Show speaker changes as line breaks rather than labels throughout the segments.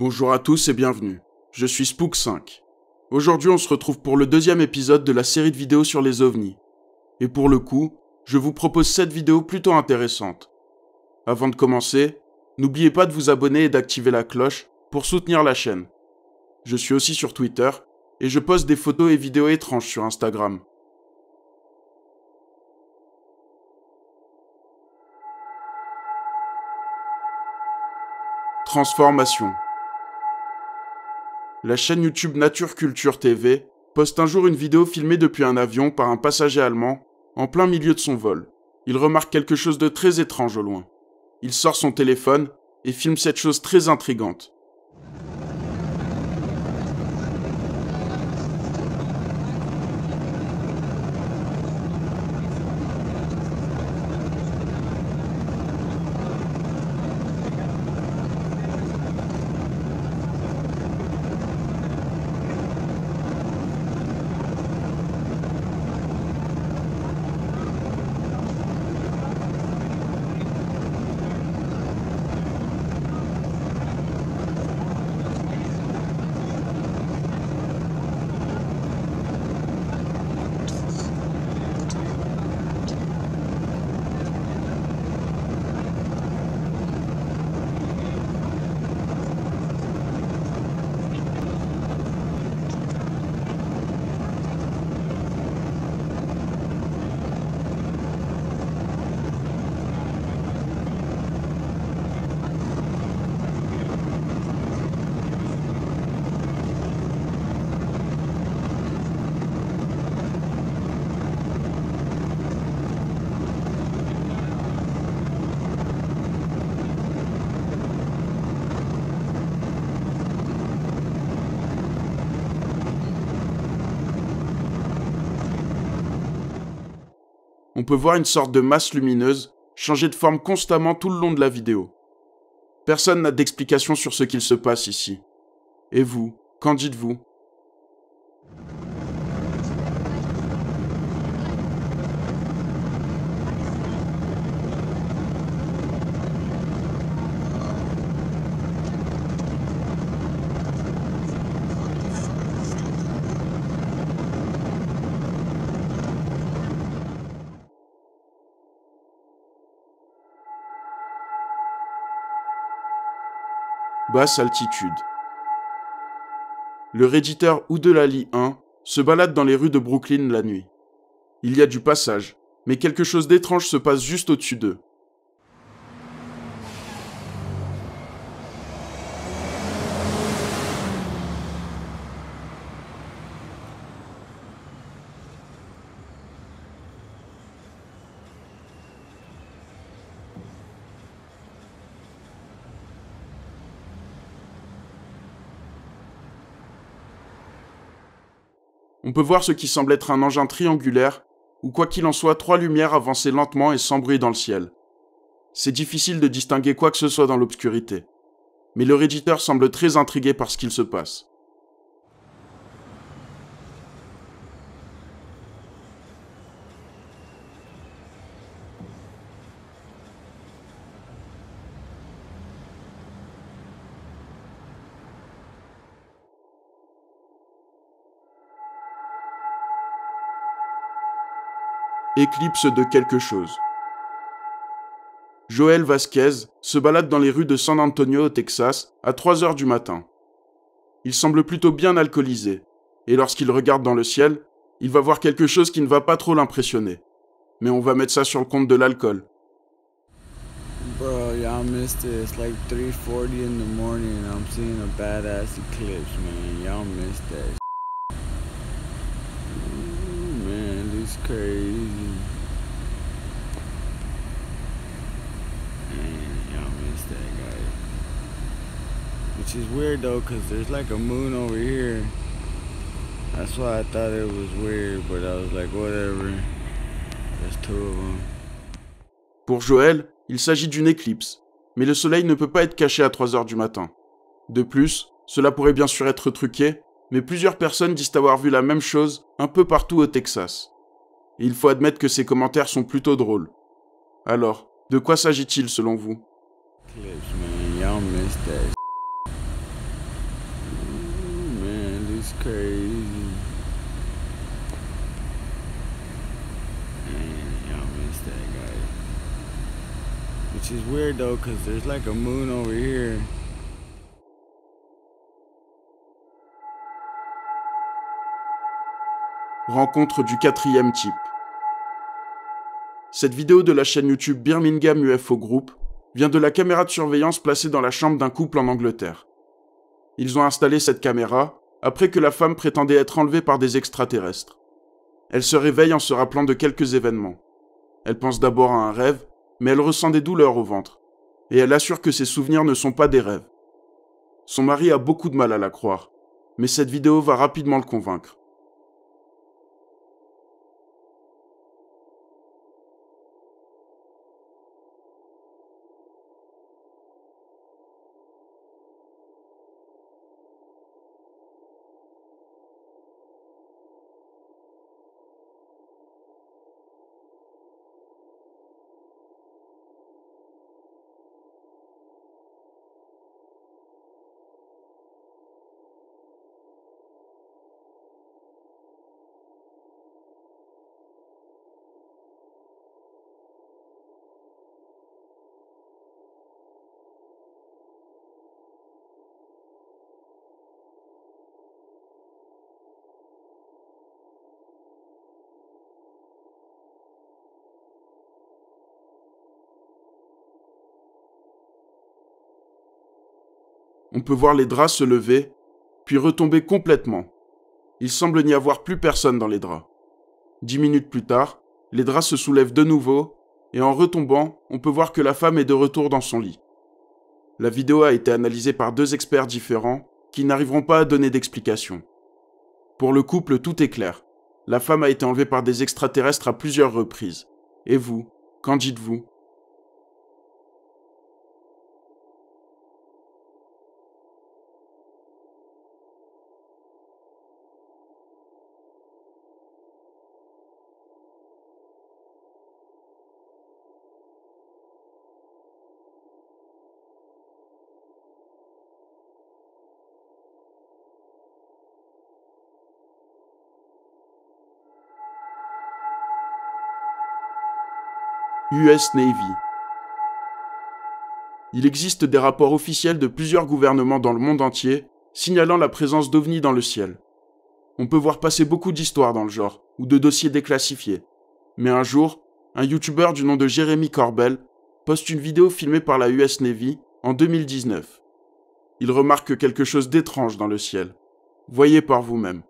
Bonjour à tous et bienvenue. Je suis Spook5. Aujourd'hui, on se retrouve pour le deuxième épisode de la série de vidéos sur les ovnis. Et pour le coup, je vous propose cette vidéo plutôt intéressante. Avant de commencer, n'oubliez pas de vous abonner et d'activer la cloche pour soutenir la chaîne. Je suis aussi sur Twitter et je poste des photos et vidéos étranges sur Instagram. Transformation. La chaîne YouTube Nature Culture TV poste un jour une vidéo filmée depuis un avion par un passager allemand en plein milieu de son vol. Il remarque quelque chose de très étrange au loin. Il sort son téléphone et filme cette chose très intrigante. On peut voir une sorte de masse lumineuse changer de forme constamment tout le long de la vidéo. Personne n'a d'explication sur ce qu'il se passe ici. Et vous, qu'en dites-vous? Basse altitude. Le redditeur Oudelali 1 se balade dans les rues de Brooklyn la nuit. Il y a du passage, mais quelque chose d'étrange se passe juste au-dessus d'eux. On peut voir ce qui semble être un engin triangulaire, ou quoi qu'il en soit, trois lumières avancer lentement et sans bruit dans le ciel. C'est difficile de distinguer quoi que ce soit dans l'obscurité. Mais le réditeur semble très intrigué par ce qu'il se passe. Éclipse de quelque chose. Joël Vasquez se balade dans les rues de San Antonio au Texas à 3 heures du matin. Il semble plutôt bien alcoolisé, et lorsqu'il regarde dans le ciel, il va voir quelque chose qui ne va pas trop l'impressionner. Mais on va mettre ça sur le compte de l'alcool.
Bro, y'all missed it. It's like 3:40 in the morning I'm seeing a badass eclipse, man. Y'all missed that. Ooh, man, this crazy. Man, y'all missed that, guys. Which is weird though, cause there's like a moon over here. That's why I thought it was weird, but I was like, whatever. There's two of them.
Pour Joël, il s'agit d'une éclipse, mais le soleil ne peut pas être caché à 3 heures du matin. De plus, cela pourrait bien sûr être truqué, mais plusieurs personnes disent avoir vu la même chose un peu partout au Texas. Et il faut admettre que ces commentaires sont plutôt drôles. Alors, de quoi s'agit-il selon vous
Eclipse, man. Y'all missed that. Which is weird though, cause there's like a moon over here.
Rencontre du quatrième type. Cette vidéo de la chaîne YouTube Birmingham UFO Group vient de la caméra de surveillance placée dans la chambre d'un couple en Angleterre. Ils ont installé cette caméra après que la femme prétendait être enlevée par des extraterrestres. Elle se réveille en se rappelant de quelques événements. Elle pense d'abord à un rêve, mais elle ressent des douleurs au ventre, et elle assure que ses souvenirs ne sont pas des rêves. Son mari a beaucoup de mal à la croire, mais cette vidéo va rapidement le convaincre. On peut voir les draps se lever, puis retomber complètement. Il semble n'y avoir plus personne dans les draps. Dix minutes plus tard, les draps se soulèvent de nouveau, et en retombant, on peut voir que la femme est de retour dans son lit. La vidéo a été analysée par deux experts différents qui n'arriveront pas à donner d'explication. Pour le couple, tout est clair. La femme a été enlevée par des extraterrestres à plusieurs reprises. Et vous, qu'en dites-vous? US Navy. Il existe des rapports officiels de plusieurs gouvernements dans le monde entier signalant la présence d'ovnis dans le ciel. On peut voir passer beaucoup d'histoires dans le genre, ou de dossiers déclassifiés. Mais un jour, un YouTuber du nom de Jeremy Corbell poste une vidéo filmée par la US Navy en 2019. Il remarque quelque chose d'étrange dans le ciel. Voyez par vous-même.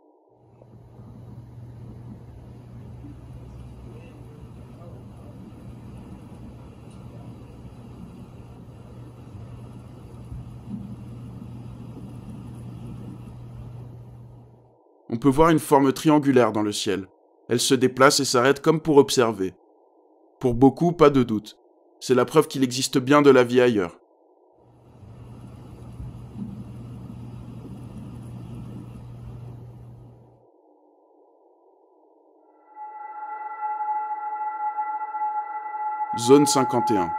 On peut voir une forme triangulaire dans le ciel. Elle se déplace et s'arrête comme pour observer. Pour beaucoup, pas de doute. C'est la preuve qu'il existe bien de la vie ailleurs. Zone 51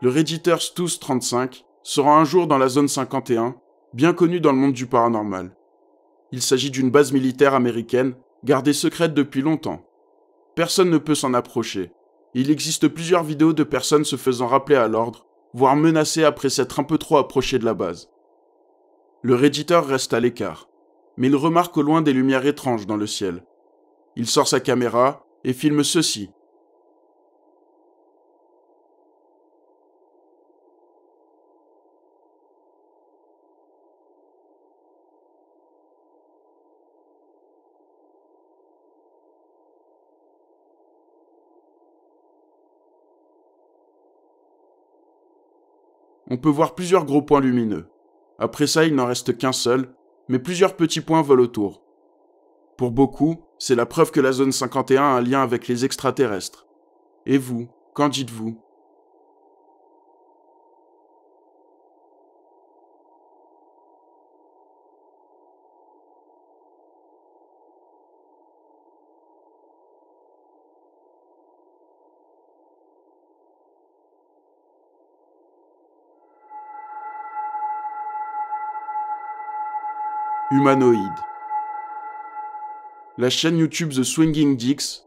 Le Redditor Stous35 sera un jour dans la zone 51, bien connue dans le monde du paranormal. Il s'agit d'une base militaire américaine, gardée secrète depuis longtemps. Personne ne peut s'en approcher. Il existe plusieurs vidéos de personnes se faisant rappeler à l'ordre, voire menacées après s'être un peu trop approchées de la base. Le redditeur reste à l'écart, mais il remarque au loin des lumières étranges dans le ciel. Il sort sa caméra et filme ceci. On peut voir plusieurs gros points lumineux. Après ça, il n'en reste qu'un seul, mais plusieurs petits points volent autour. Pour beaucoup, c'est la preuve que la zone 51 a un lien avec les extraterrestres. Et vous, qu'en dites-vous? Humanoïde. La chaîne YouTube The Swinging Dicks,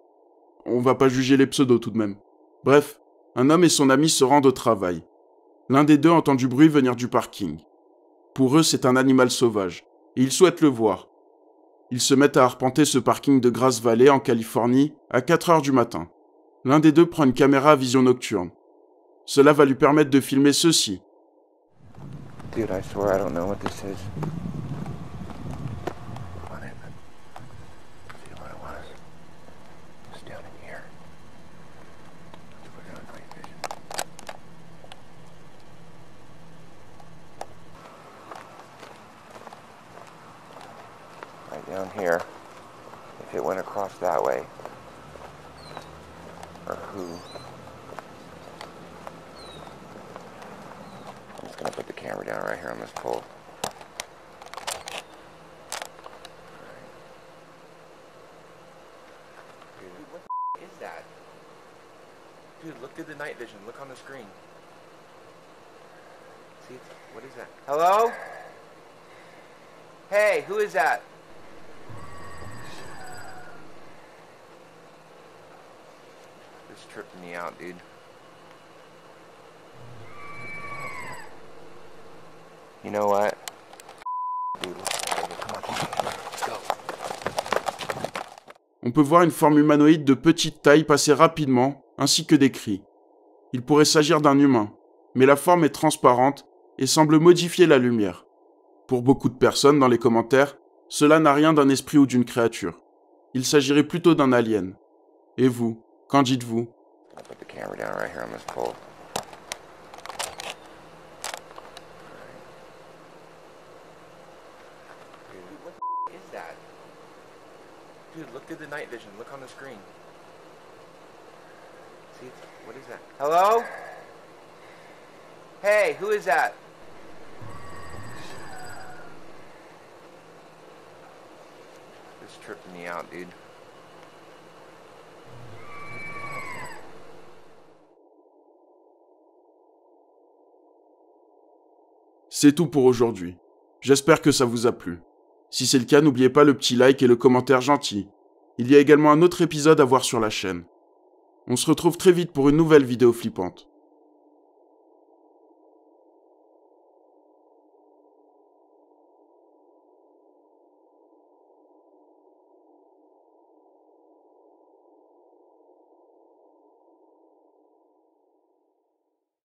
on va pas juger les pseudos tout de même. Bref, un homme et son ami se rendent au travail. L'un des deux entend du bruit venir du parking. Pour eux, c'est un animal sauvage, et ils souhaitent le voir. Ils se mettent à arpenter ce parking de Grass Valley en Californie à 4 heures du matin. L'un des deux prend une caméra à vision nocturne. Cela va lui permettre de filmer ceci.
Dude, I swear I don't know what this is. Camera down right here on this pole. Dude, is that? Dude, look through the night vision. Look on the screen. See, what is that? Hello? Hey, who is that? This tripping me out, dude. You know what?
On peut voir une forme humanoïde de petite taille passer rapidement, ainsi que des cris. Il pourrait s'agir d'un humain, mais la forme est transparente et semble modifier la lumière. Pour beaucoup de personnes dans les commentaires, cela n'a rien d'un esprit ou d'une créature. Il s'agirait plutôt d'un alien. Et vous, qu'en dites-vous
I'll put the camera down right here on this pole. Dude, what the is that? Dude, look through the night vision. Look on the screen. See, what is that? Hello? Hey, who is that? This tripping me out, dude.
C'est tout pour aujourd'hui. J'espère que ça vous a plu. Si c'est le cas, n'oubliez pas le petit like et le commentaire gentil. Il y a également un autre épisode à voir sur la chaîne. On se retrouve très vite pour une nouvelle vidéo flippante.